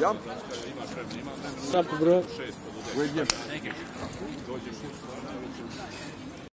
Ja? Sapo, bro. Wait, yeah.